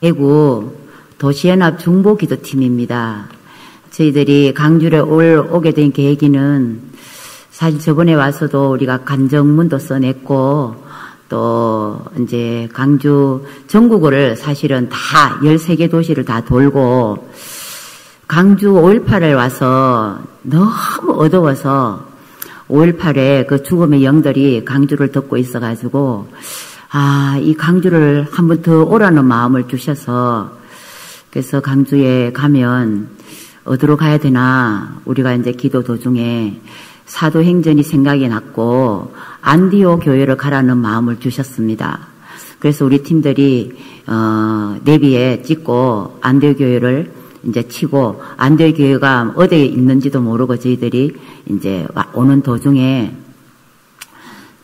대구 도시연합 중보기도팀입니다. 저희들이 강주를 올, 오게 된 계기는 사실 저번에 와서도 우리가 간정문도 써냈고 또 이제 강주 전국을 사실은 다 13개 도시를 다 돌고 강주 5.18을 와서 너무 어두워서 5.18에 그 죽음의 영들이 강주를 덮고 있어가지고 아, 이 강주를 한 번 더 오라는 마음을 주셔서 그래서 강주에 가면 어디로 가야 되나 우리가 이제 기도 도중에 사도행전이 생각이 났고 안디오 교회를 가라는 마음을 주셨습니다. 그래서 우리 팀들이 어, 내비에 찍고 안디오 교회를 이제 치고 안디오 교회가 어디에 있는지도 모르고 저희들이 이제 오는 도중에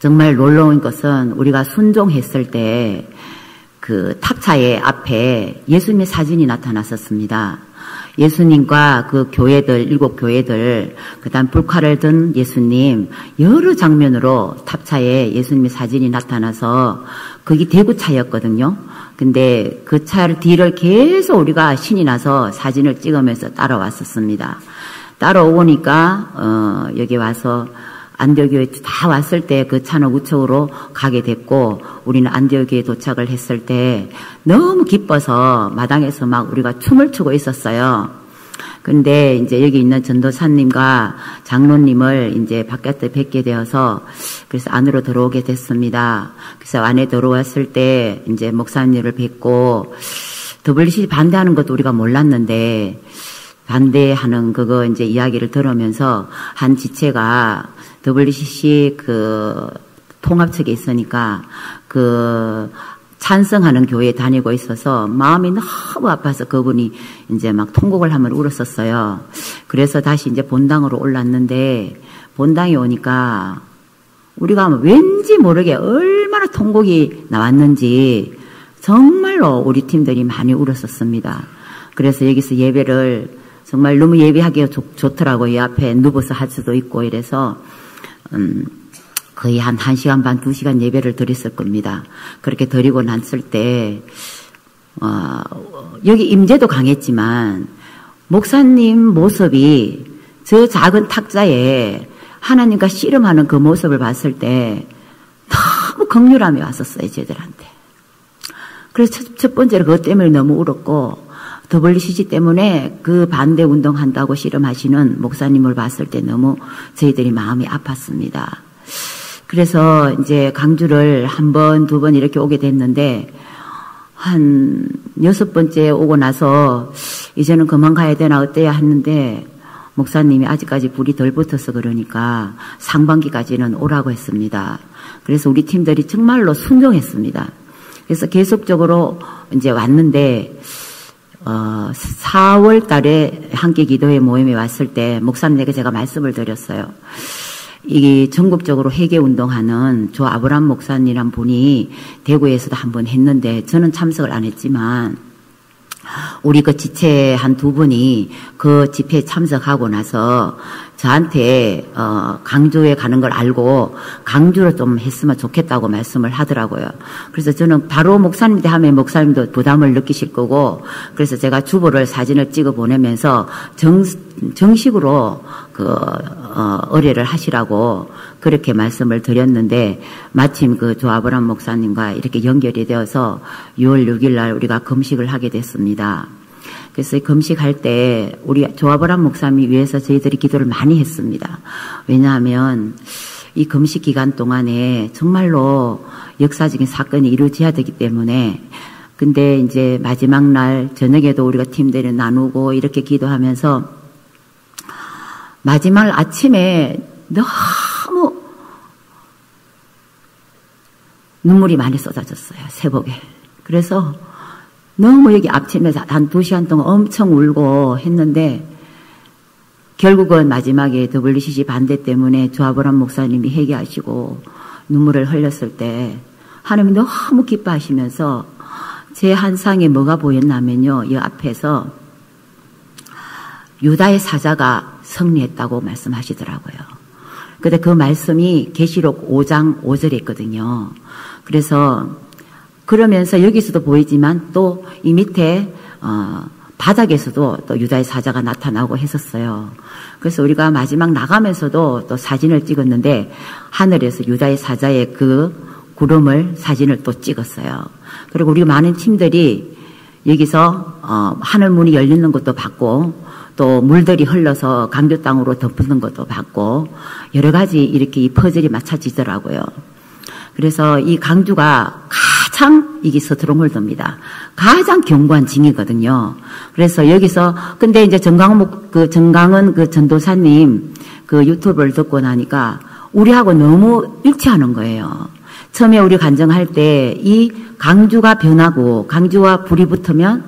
정말 놀라운 것은 우리가 순종했을 때그 탑차의 앞에 예수님의 사진이 나타났었습니다. 예수님과 그 교회들, 일곱 교회들, 그 다음 불칼을 든 예수님, 여러 장면으로 탑차에 예수님의 사진이 나타나서 거기 대구차였거든요. 근데 그 차를 뒤를 계속 우리가 신이 나서 사진을 찍으면서 따라왔었습니다. 따라오니까, 어, 여기 와서 안디오교에 다 왔을 때그 차는 우측으로 가게 됐고 우리는 안디오교에 도착을 했을 때 너무 기뻐서 마당에서 막 우리가 춤을 추고 있었어요. 근데 이제 여기 있는 전도사님과 장로님을 이제 바깥에 뵙게 되어서 그래서 안으로 들어오게 됐습니다. 그래서 안에 들어왔을 때 이제 목사님을 뵙고 WCC 반대하는 것도 우리가 몰랐는데 반대하는 그거 이제 이야기를 들으면서 한 지체가 WCC 그 통합 측에 있으니까 그 찬성하는 교회에 다니고 있어서 마음이 너무 아파서 그분이 이제 막 통곡을 하면 울었었어요. 그래서 다시 이제 본당으로 올랐는데 본당에 오니까 우리가 왠지 모르게 얼마나 통곡이 나왔는지 정말로 우리 팀들이 많이 울었었습니다. 그래서 여기서 예배를 정말 너무 예배하기가 좋, 더라고요 앞에 누워서 할 수도 있고 이래서 음, 거의 한 1시간 반, 2시간 예배를 드렸을 겁니다. 그렇게 드리고 났을 때, 어, 여기 임재도 강했지만, 목사님 모습이 저 작은 탁자에 하나님과 씨름하는 그 모습을 봤을 때 너무 극률함이 왔었어요, 저들한테. 그래서 첫, 첫 번째로 그것 때문에 너무 울었고, WCG 때문에 그 반대 운동한다고 씨름하시는 목사님을 봤을 때 너무 저희들이 마음이 아팠습니다. 그래서 이제 강주를 한 번, 두 번 이렇게 오게 됐는데, 한 여섯 번째 오고 나서 이제는 그만 가야 되나 어때야 했는데, 목사님이 아직까지 불이 덜 붙어서 그러니까 상반기까지는 오라고 했습니다. 그래서 우리 팀들이 정말로 순종했습니다. 그래서 계속적으로 이제 왔는데, 어, 4월 달에 함께 기도회 모임에 왔을 때 목사님에게 제가 말씀을 드렸어요. 이 전국적으로 회개 운동하는 조 아브람 목사님이란 분이 대구에서도 한 번 했는데 저는 참석을 안 했지만 우리 그 지체 한 두 분이 그 집회에 참석하고 나서 저한테 어, 강주에 가는 걸 알고 강주로 좀 했으면 좋겠다고 말씀을 하더라고요. 그래서 저는 바로 목사님한테 하면 목사님도 부담을 느끼실 거고 그래서 제가 주보를 사진을 찍어 보내면서 정, 정식으로 그 어, 의뢰를 하시라고 그렇게 말씀을 드렸는데 마침 그 조아브람 목사님과 이렇게 연결이 되어서 6월 6일 날 우리가 금식을 하게 됐습니다. 그래서 금식할 때 우리 조아브람 목사님이 위해서 저희들이 기도를 많이 했습니다. 왜냐하면 이 금식 기간 동안에 정말로 역사적인 사건이 이루어져야 되기 때문에 근데 이제 마지막 날 저녁에도 우리가 팀들이 나누고 이렇게 기도하면서 마지막 아침에 너무 눈물이 많이 쏟아졌어요. 새벽에. 그래서 너무 여기 앞팀에서 한 두 시간 동안 엄청 울고 했는데 결국은 마지막에 WCC 반대 때문에 조아브람 목사님이 회개하시고 눈물을 흘렸을 때 하나님이 너무 기뻐하시면서 제 한상에 뭐가 보였냐면요. 이 앞에서 유다의 사자가 승리했다고 말씀하시더라고요. 근데 그 말씀이 계시록 5장 5절에 있거든요. 그래서 그러면서 여기서도 보이지만 또 이 밑에 어, 바닥에서도 또 유다의 사자가 나타나고 했었어요. 그래서 우리가 마지막 나가면서도 또 사진을 찍었는데 하늘에서 유다의 사자의 그 구름을 사진을 또 찍었어요. 그리고 우리 많은 팀들이 여기서 어, 하늘 문이 열리는 것도 봤고 또 물들이 흘러서 강교 땅으로 덮는 것도 봤고 여러 가지 이렇게 이 퍼즐이 맞춰지더라고요. 그래서 이 강주가 가장 이게 서트롱홀드입니다. 가장 견고한 징이거든요. 그래서 여기서 근데 이제 정강목 그 정강은 그 전도사님 그 유튜브를 듣고 나니까 우리하고 너무 일치하는 거예요. 처음에 우리 간정할 때 이 강주가 변하고 강주와 불이 붙으면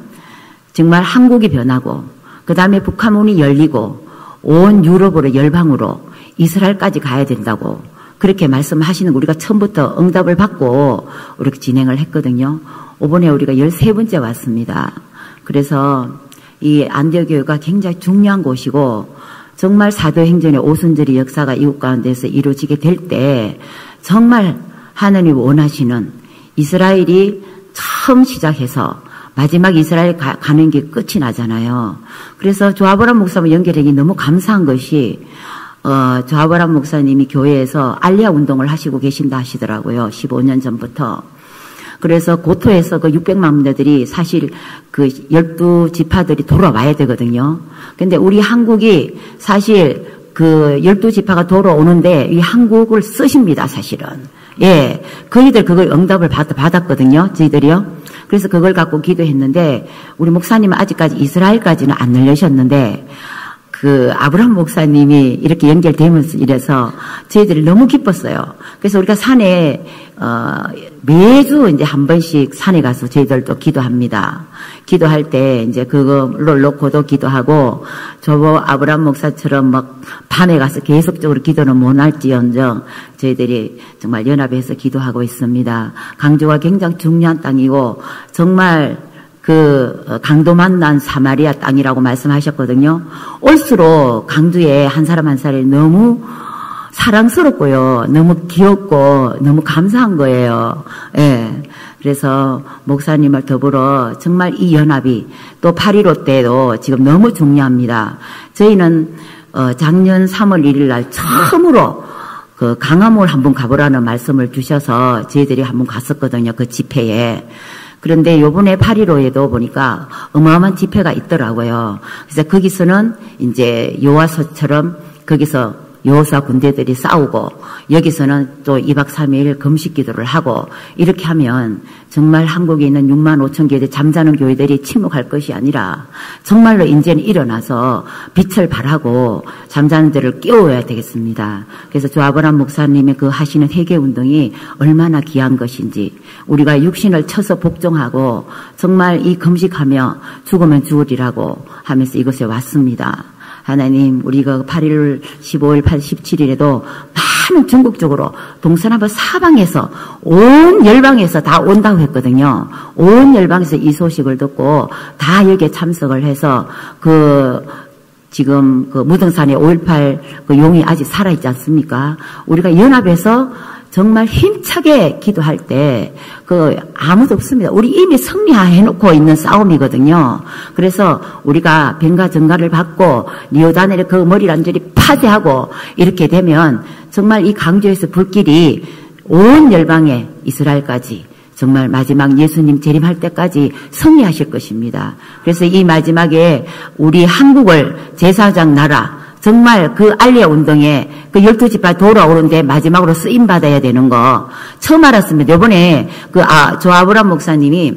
정말 한국이 변하고 그 다음에 북한문이 열리고 온 유럽으로 열방으로 이스라엘까지 가야 된다고 그렇게 말씀하시는 우리가 처음부터 응답을 받고 이렇게 진행을 했거든요. 이번에 우리가 13번째 왔습니다. 그래서 이 안디오교회가 굉장히 중요한 곳이고 정말 사도행전의 오순절이 역사가 이웃 가운데서 이루어지게 될 때 정말 하나님 원하시는 이스라엘이 처음 시작해서 마지막 이스라엘 가, 는게 끝이 나잖아요. 그래서 조아브람 목사와 연결되기 너무 감사한 것이 어, 조아브람 목사님이 교회에서 알리아 운동을 하시고 계신다 하시더라고요. 15년 전부터. 그래서 고토에서 그 600만 분들이 사실 그 12지파들이 돌아와야 되거든요. 근데 우리 한국이 사실 그 12지파가 돌아오는데 이 한국을 쓰십니다, 사실은. 예. 그이들 그걸 응답을 받, 받았거든요, 저희들이요. 그래서 그걸 갖고 기도했는데, 우리 목사님은 아직까지 이스라엘까지는 안 늘려셨는데, 그 아브라함 목사님이 이렇게 연결되면서 이래서 저희들이 너무 기뻤어요. 그래서 우리가 산에 어, 매주 이제 한 번씩 산에 가서 저희들도 기도합니다. 기도할 때 이제 그거를 놓고도 기도하고 저보 아브라함 목사처럼 막 밤에 가서 계속적으로 기도는 못 할지언정 저희들이 정말 연합해서 기도하고 있습니다. 강주가 굉장히 중요한 땅이고 정말 그 어, 강도 만난 사마리아 땅이라고 말씀하셨거든요. 올수록 강주에 한 사람 한 사람이 너무 사랑스럽고요. 너무 귀엽고 너무 감사한 거예요. 예. 그래서 목사님을 더불어 정말 이 연합이 또 8.15 때도 지금 너무 중요합니다. 저희는 어 작년 3월 1일 날 처음으로 그 강화몰 한번 가보라는 말씀을 주셔서 저희들이 한번 갔었거든요. 그 집회에. 그런데 요번에 8.15에도 보니까 어마어마한 집회가 있더라고요. 그래서 거기서는 이제 요하서처럼 거기서 요사 군대들이 싸우고 여기서는 또 2박 3일 금식 기도를 하고 이렇게 하면 정말 한국에 있는 6만 5천 개의 잠자는 교회들이 침묵할 것이 아니라 정말로 이제는 일어나서 빛을 발하고 잠자는 데를 깨워야 되겠습니다. 그래서 조 아브람 목사님의 그 하시는 회개 운동이 얼마나 귀한 것인지 우리가 육신을 쳐서 복종하고 정말 이 금식하며 죽으면 죽으리라고 하면서 이것에 왔습니다. 하나님, 우리가 8일, 15일, 8, 17일에도 많은 전국적으로 동서남북 사방에서 온 열방에서 다 온다고 했거든요. 온 열방에서 이 소식을 듣고 다 여기에 참석을 해서 그 지금 그 무등산에 5.18 그 용이 아직 살아있지 않습니까? 우리가 연합해서 정말 힘차게 기도할 때, 그, 아무도 없습니다. 우리 이미 승리해놓고 있는 싸움이거든요. 그래서 우리가 뱅가 정가를 받고, 리오다넬의 그 머리 란절이 파괴하고, 이렇게 되면, 정말 이 강조에서 불길이 온 열방에 이스라엘까지, 정말 마지막 예수님 재림할 때까지 승리하실 것입니다. 그래서 이 마지막에 우리 한국을 제사장 나라, 정말 그 알리아 운동에 그 열두 지파 돌아오는데 마지막으로 쓰임 받아야 되는 거 처음 알았습니다. 이번에 그 아, 조아브람 목사님이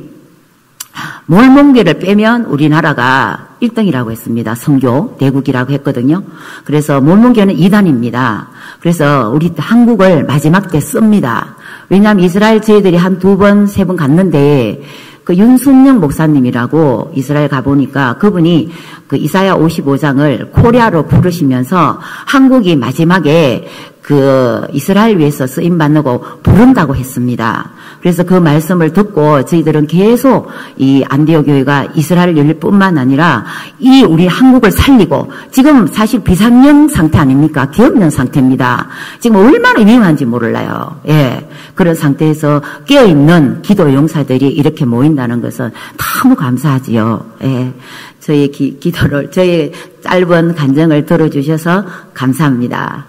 몰몬계를 빼면 우리나라가 1등이라고 했습니다. 성교 대국이라고 했거든요. 그래서 몰몬계는 2단입니다. 그래서 우리 한국을 마지막 때 씁니다. 왜냐하면 이스라엘 저희들이 한 두 번, 세 번 갔는데 그 윤순영 목사님이라고 이스라엘 가보니까 그분이 그 이사야 55장을 코리아로 부르시면서 한국이 마지막에 그 이스라엘 위해서 쓰임 받는고 부른다고 했습니다. 그래서 그 말씀을 듣고 저희들은 계속 이 안디오 교회가 이스라엘 열릴뿐만 아니라 이 우리 한국을 살리고 지금 사실 비상령 상태 아닙니까? 기업령 상태입니다. 지금 얼마나 위험한지 몰라요. 예. 그런 상태에서 깨어 있는 기도 용사들이 이렇게 모인다는 것은 너무 감사하지요. 예. 저희 기, 기도를 저희 짧은 간증을 들어주셔서 감사합니다.